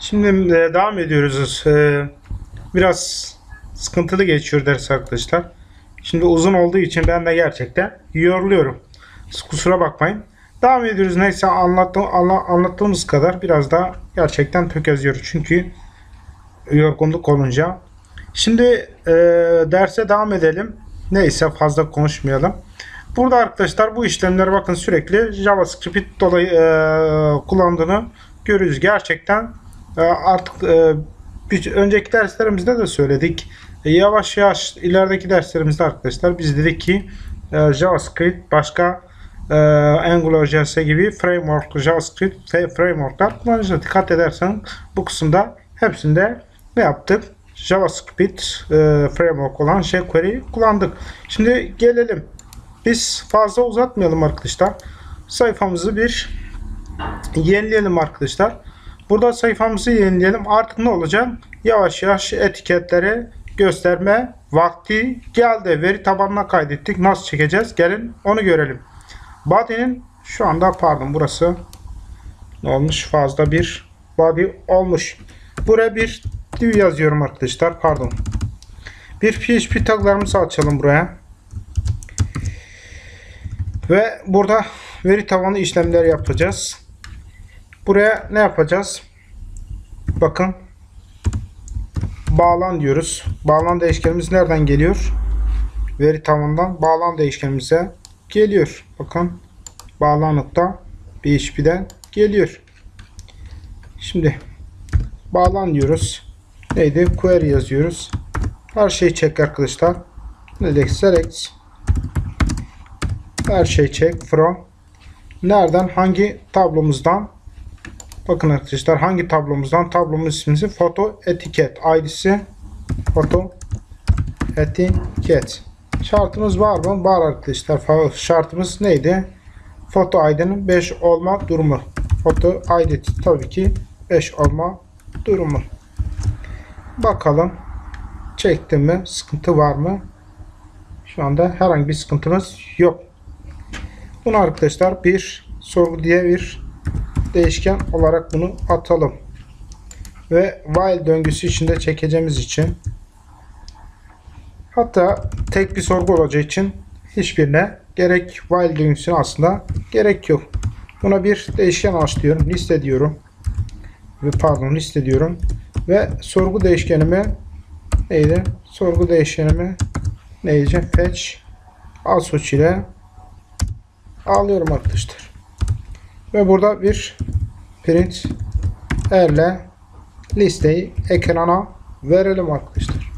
Şimdi e, devam ediyoruz. E, biraz sıkıntılı geçiyor ders arkadaşlar. Şimdi uzun olduğu için ben de gerçekten yoruluyorum. Kusura bakmayın. Devam ediyoruz. Neyse anlattığım, anla- anlattığımız kadar biraz da gerçekten tökezliyoruz. Çünkü yorgunluk olunca. Şimdi e, derse devam edelim. Neyse fazla konuşmayalım. Burada arkadaşlar bu işlemler bakın sürekli JavaScript dolayı e, kullandığını görüyoruz. Gerçekten artık e, bir önceki derslerimizde de söyledik. E, yavaş yavaş ilerideki derslerimizde arkadaşlar biz dedik ki e, JavaScript başka e, AngularJS gibi framework JavaScript frameworklar kullanacağız. Dikkat edersen bu kısımda hepsinde ne yaptık? JavaScript e, framework olan jQuery kullandık. Şimdi gelelim. Biz fazla uzatmayalım arkadaşlar. Sayfamızı bir yenileyelim arkadaşlar. Burada sayfamızı yenileyelim. Artık ne olacak? Yavaş yavaş etiketleri gösterme vakti geldi. Veri tabanına kaydettik. Nasıl çekeceğiz? Gelin onu görelim. Body'nin şu anda pardon burası ne olmuş? Fazla bir body olmuş. Buraya bir div yazıyorum arkadaşlar. Pardon. Bir PHP taglarımızı açalım buraya. Ve burada veri tabanı işlemler yapacağız. Buraya ne yapacağız? Bakın. Bağlan diyoruz. Bağlan değişkenimiz nereden geliyor? Veri tabanından bağlan değişkenimize geliyor. Bakın. Bağlan nokta PHP'den geliyor. Şimdi bağlan diyoruz. Neydi? Query yazıyoruz. Her şeyi çek arkadaşlar. Dedik? Select her şey check from nereden hangi tablomuzdan bakın arkadaşlar hangi tablomuzdan tablomuz ismisi foto etiket id'si foto etiket şartımız var mı? Var arkadaşlar. Şartımız neydi? Foto id'nin 5 olma durumu. Foto id tabii ki 5 olma durumu. Bakalım. Çekti mi? Sıkıntı var mı? Şu anda herhangi bir sıkıntımız yok. Bunu arkadaşlar bir sorgu diye bir değişken olarak bunu atalım. Ve while döngüsü içinde çekeceğimiz için hatta tek bir sorgu olacağı için hiçbirine gerek while döngüsüne aslında gerek yok. Buna bir değişken aç diyorum. Liste diyorum. Ve pardon liste diyorum. Ve sorgu değişkenimi neydi? Sorgu değişkenimi neydi? Fetch Alsoç ile alıyorum arkadaşlar. Ve burada bir print erle listeyi ekrana verelim arkadaşlar.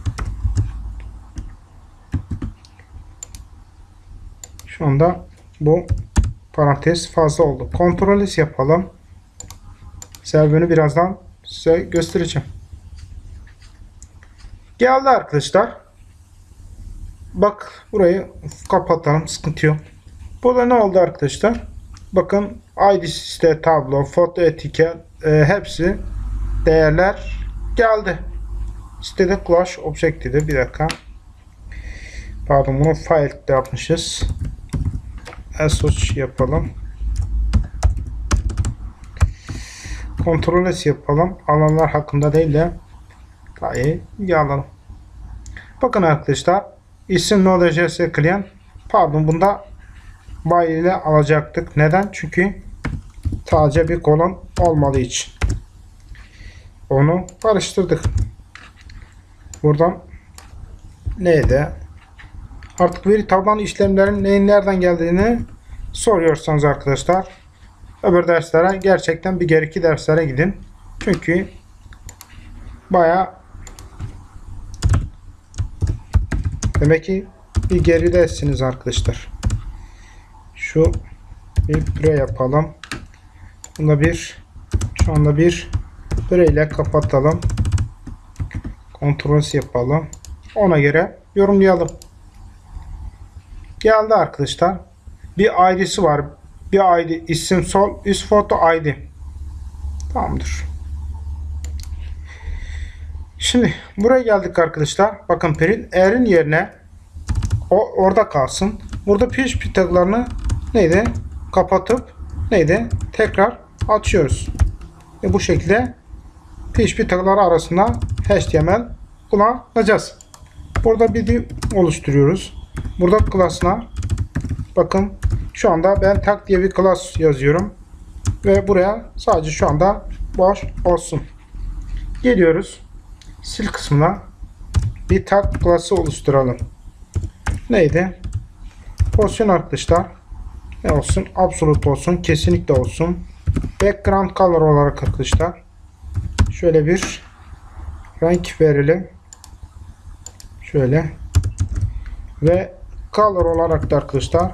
Şu anda bu parantez fazla oldu. Kontrol yapalım. Server'ını birazdan size göstereceğim. Geldi arkadaşlar. Bak burayı kapatalım. Sıkıntı yok. Burada ne oldu arkadaşlar? Bakın ID site, tablo, foto etiket e, hepsi değerler geldi. Sitede Clash Object. Bir dakika. Pardon bunu file de yapmışız. Assoc yapalım. Ctrl S yapalım. Alanlar hakkında değil de gayet alalım. Bakın arkadaşlar isim Node.js client pardon bunda bay ile alacaktık. Neden? Çünkü sadece bir kolon olmadığı için. Onu karıştırdık. Buradan neydi? Artık veri taban işlemlerin neyin nereden geldiğini soruyorsanız arkadaşlar öbür derslere gerçekten bir geriki derslere gidin. Çünkü baya demek ki bir geridesiniz arkadaşlar. Şu bir püre yapalım. Bunda bir şu anda bir püre ile kapatalım. Kontrol yapalım. Ona göre yorumlayalım. Geldi arkadaşlar. Bir ID'si var. Bir ID isim sol üst foto ID. Tamamdır. Şimdi buraya geldik arkadaşlar. Bakın print eğerin yerine o orada kalsın. Burada PHP taglarını neydi? Kapatıp neydi? Tekrar açıyoruz. Ve bu şekilde PHP tagları arasında HTML kullanacağız. Burada bir oluşturuyoruz. Burada class'ına bakın şu anda ben tag diye bir class yazıyorum. Ve buraya sadece şu anda boş olsun. Geliyoruz. Sil kısmına bir tag class'ı oluşturalım. Neydi? Pozisyon arkadaşlar. Ne olsun? Absolute olsun. Kesinlikle olsun. Background color olarak arkadaşlar. Şöyle bir renk verelim. Şöyle. Ve color olarak da arkadaşlar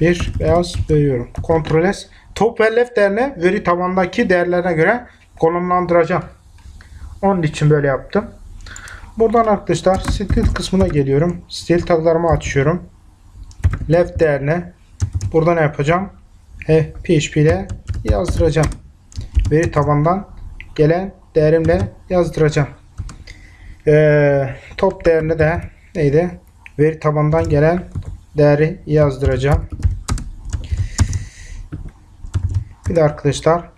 bir beyaz veriyorum. Ctrl S. Top ve left değerine veri tabandaki değerlerine göre konumlandıracağım. Onun için böyle yaptım. Buradan arkadaşlar stil kısmına geliyorum. Stil taglarımı açıyorum. Left değerine burada ne yapacağım? He, PHP ile yazdıracağım. Veri tabandan gelen değerimle yazdıracağım. Ee, top değerini de neydi? Veri tabandan gelen değeri yazdıracağım. Bir de arkadaşlar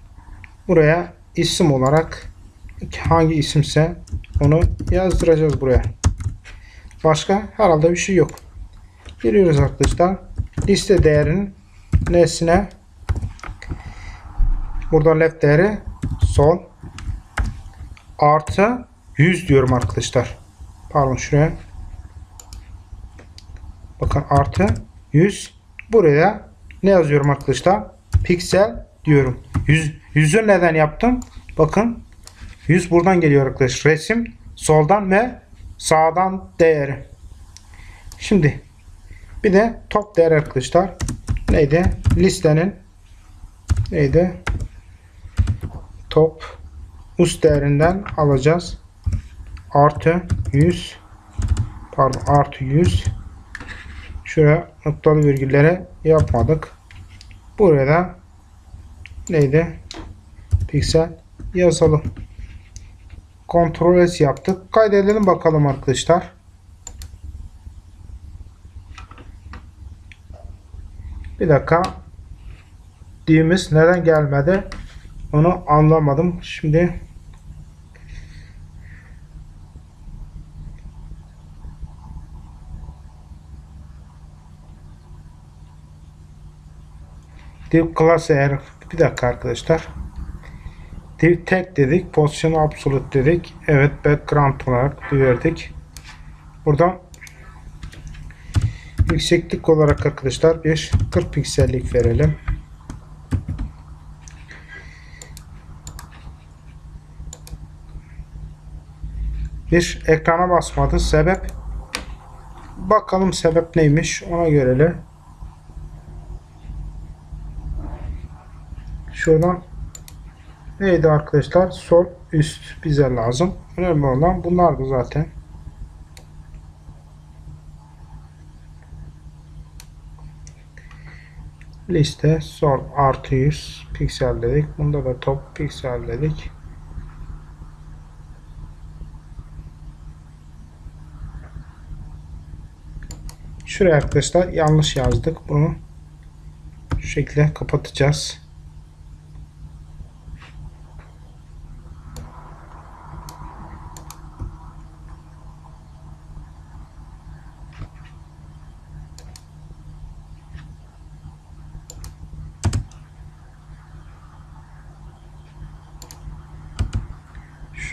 buraya isim olarak hangi isimse onu yazdıracağız buraya. Başka herhalde bir şey yok. Giriyoruz arkadaşlar. Liste değerinin nesine burada left değeri sol artı 100 diyorum arkadaşlar. Pardon şuraya. Bakın artı 100. Buraya ne yazıyorum arkadaşlar? Piksel diyorum. 100, 100'ü neden yaptım? Bakın 100 buradan geliyor arkadaşlar. Resim soldan ve sağdan değeri. Şimdi bir de top değer arkadaşlar. Neydi? Listenin neydi? Top üst değerinden alacağız. Artı 100 pardon artı 100 şuraya noktalı virgüllere yapmadık. Buraya da neydi? Piksel yazalım. Ctrl S yaptık. Kaydedelim bakalım arkadaşlar. Bir dakika. Divimiz neden gelmedi? Onu anlamadım. Şimdi div class eğer bir dakika arkadaşlar. Div tek dedik. Pozisyon absolute dedik. Evet background olarak verdik. Buradan yükseklik olarak arkadaşlar bir 40 piksellik verelim. Bir ekrana basmadı. Sebep bakalım sebep neymiş ona görelim. Şuradan neydi arkadaşlar? Sol üst bize lazım. Önemli olan bunlardı zaten. Liste sol artı 100 piksel dedik. Bunda da top piksel dedik. Şuraya arkadaşlar yanlış yazdık. Bunu şu şekilde kapatacağız.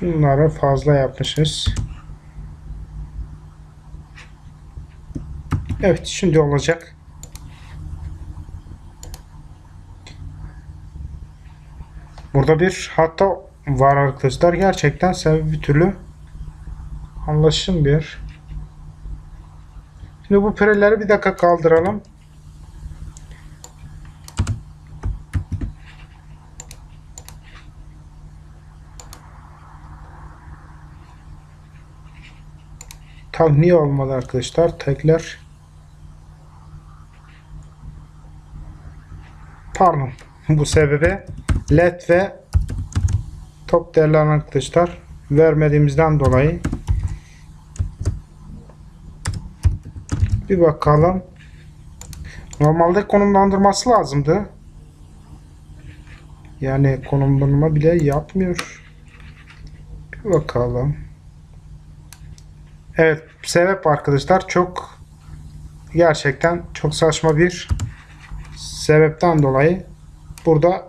Şunları fazla yapmışız. Evet şimdi olacak. Burada bir hata var arkadaşlar. Gerçekten sebebi bir türlü anlaşılmıyor. Şimdi bu pireleri bir dakika kaldıralım. Tam niye olmadı arkadaşlar? Tekler. Pardon. Bu sebebi led ve top değerlerini arkadaşlar vermediğimizden dolayı. Bir bakalım. Normalde konumlandırması lazımdı. Yani konumlandırma bile yapmıyor. Bakalım. Evet sebep arkadaşlar çok gerçekten çok saçma bir sebepten dolayı burada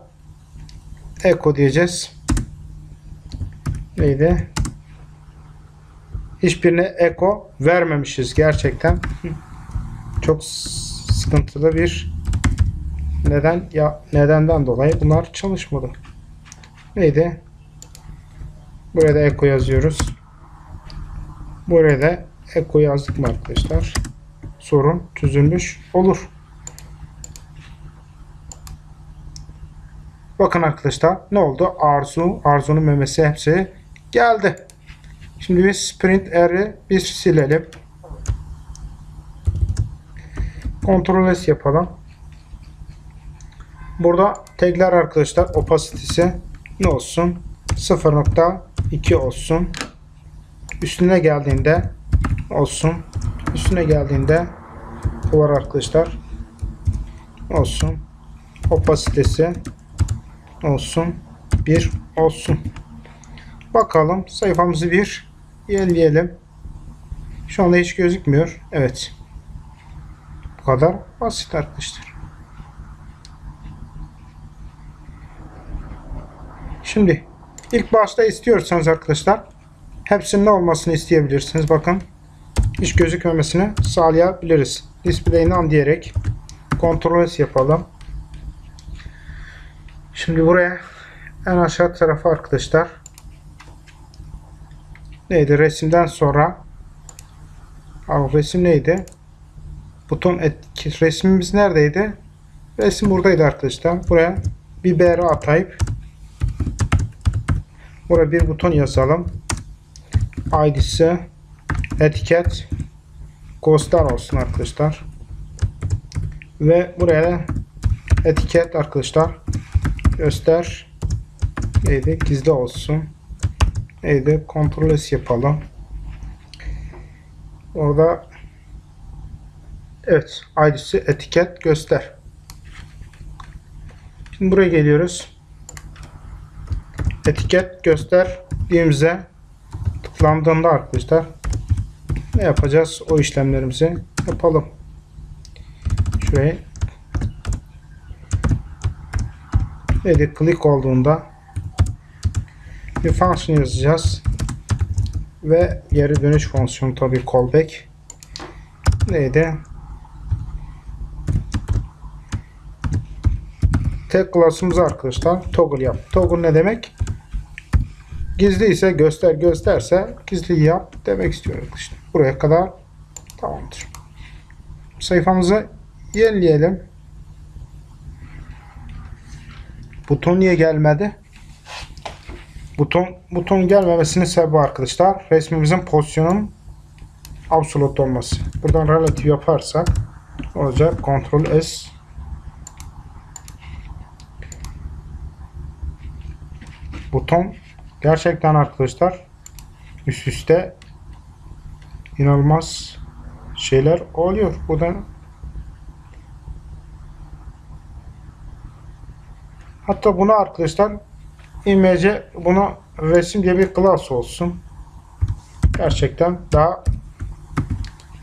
Eko diyeceğiz. Neydi? Hiçbirine Eko vermemişiz gerçekten. Çok sıkıntılı bir neden ya nedenden dolayı bunlar çalışmadı. Neydi? Buraya da Eko yazıyoruz. Buraya da Eko yazdık mı arkadaşlar? Sorun çözülmüş olur. Bakın arkadaşlar ne oldu? Arzu, Arzu'nun memesi hepsi geldi. Şimdi biz sprint R'i bir silelim. Ctrl S yapalım. Burada tagler arkadaşlar opacity'si ne olsun? 0.2 olsun. Üstüne geldiğinde olsun. Üstüne geldiğinde var arkadaşlar. Olsun. Opacity'si olsun. Bir olsun. Bakalım sayfamızı bir yenileyelim. Şu anda hiç gözükmüyor. Evet. Bu kadar basit arkadaşlar. Şimdi ilk başta istiyorsanız arkadaşlar hepsinin olmasını isteyebilirsiniz. Bakın hiç gözükmemesini sağlayabiliriz. Display none diyerek Ctrl S yapalım. Şimdi buraya en aşağı tarafa arkadaşlar neydi resimden sonra Aa, resim neydi? Buton etki resmimiz neredeydi? Resim buradaydı arkadaşlar. Buraya bir BR atayıp buraya bir buton yazalım. ID'si etiket Ghostlar olsun arkadaşlar. Ve buraya etiket arkadaşlar göster. Neydi? Gizli olsun. Neydi? Ctrl S yapalım. Orada evet ID'si etiket göster. Şimdi buraya geliyoruz. Etiket göster diğimize tıklandığında arkadaşlar ne yapacağız? O işlemlerimizi yapalım. Şuraya neydi click olduğunda bir function yazacağız ve geri dönüş fonksiyonu tabi callback. Neydi? Tek class'ımız arkadaşlar toggle yap. Toggle ne demek gizli ise göster gösterse gizli yap demek istiyor arkadaşlar buraya kadar tamamdır sayfamızı yenileyelim Buton niye gelmedi? Buton buton gelmemesinin sebebi arkadaşlar resmimizin pozisyonun absolut olması. Buradan relatif yaparsak olacak. Ctrl S buton gerçekten arkadaşlar üst üste inanılmaz şeyler oluyor. Buradan Hatta bunu arkadaşlar imece buna resim diye bir class olsun. Gerçekten daha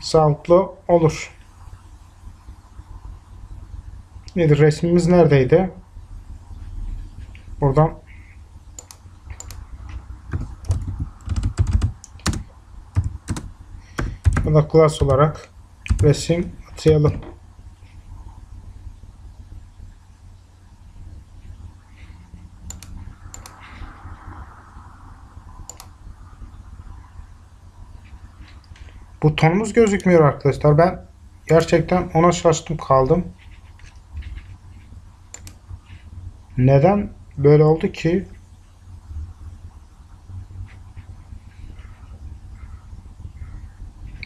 sağlıklı olur. Nedir resmimiz neredeydi? Buradan Burada class olarak resim atayalım. Butonumuz gözükmüyor arkadaşlar. Ben gerçekten ona şaştım kaldım. Neden böyle oldu ki?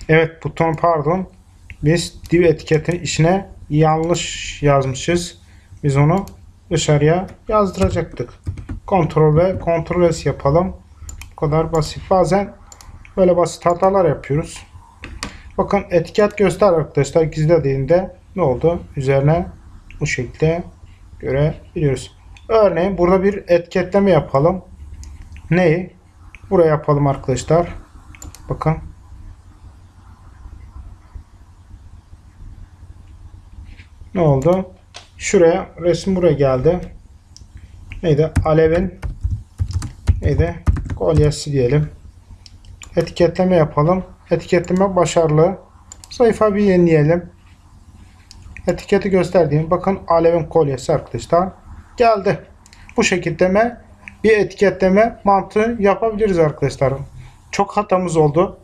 Evet buton pardon. Biz div etiketinin içine yanlış yazmışız. Biz onu dışarıya yazdıracaktık. Ctrl ve Ctrl S yapalım. Bu kadar basit. Bazen böyle basit hatalar yapıyoruz. Bakın etiket göster arkadaşlar gizlediğinde ne oldu? Üzerine bu şekilde görebiliyoruz. Örneğin burada bir etiketleme yapalım. Neyi? Buraya yapalım arkadaşlar. Bakın. Ne oldu? Şuraya resim buraya geldi. Neydi? Alev'in neydi? Kolyesi diyelim. Etiketleme yapalım. Etiketleme başarılı. Sayfa bir yenileyelim. Etiketi gösterdiğim bakın Alev'in kolyesi arkadaşlar. Geldi. Bu şekilde bir etiketleme mantığı yapabiliriz arkadaşlar. Çok hatamız oldu.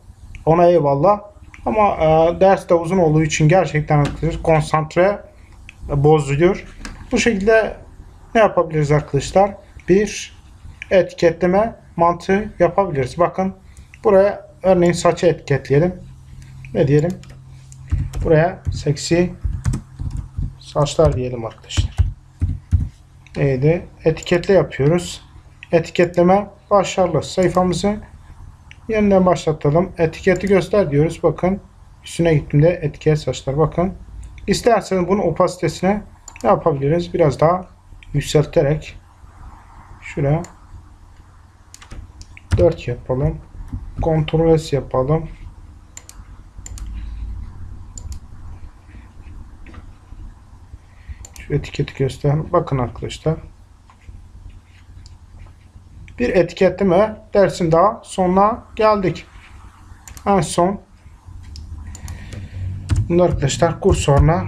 Ona eyvallah. Ama e, ders de uzun olduğu için gerçekten konsantre bozuluyor. Bu şekilde ne yapabiliriz arkadaşlar? Bir etiketleme mantığı yapabiliriz. Bakın buraya örneğin saçı etiketleyelim. Ne diyelim? Buraya seksi saçlar diyelim arkadaşlar. Neydi? Etiketle yapıyoruz. Etiketleme başarılı. Sayfamızı yeniden başlatalım. Etiketi göster diyoruz. Bakın üstüne gittiğimde etiket saçlar. Bakın. İsterseniz bunun opasitesine ne yapabiliriz? Biraz daha yükselterek şuraya 4 yapalım. Ctrl S yapalım. Şu etiketi göster. Bakın arkadaşlar. Bir etiketleme dersin daha sonuna geldik. En son bunu arkadaşlar kurs sonra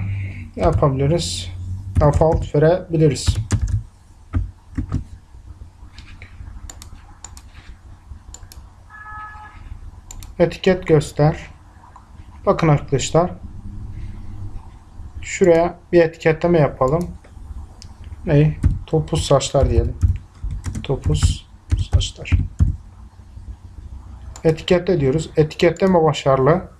yapabiliriz. Default verebiliriz. Etiket göster. Bakın arkadaşlar. Şuraya bir etiketleme yapalım. Ne? Topuz saçlar diyelim. Topuz saçlar. Etiketle diyoruz. Etiketleme başarılı.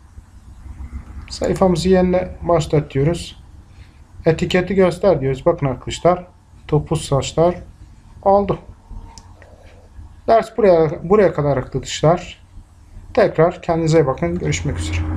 Sayfamızı yenile başlat diyoruz. Etiketi göster diyoruz. Bakın arkadaşlar. Topuz saçlar oldu. Ders buraya buraya kadar arkadaşlar. Tekrar kendinize bakın. Görüşmek üzere.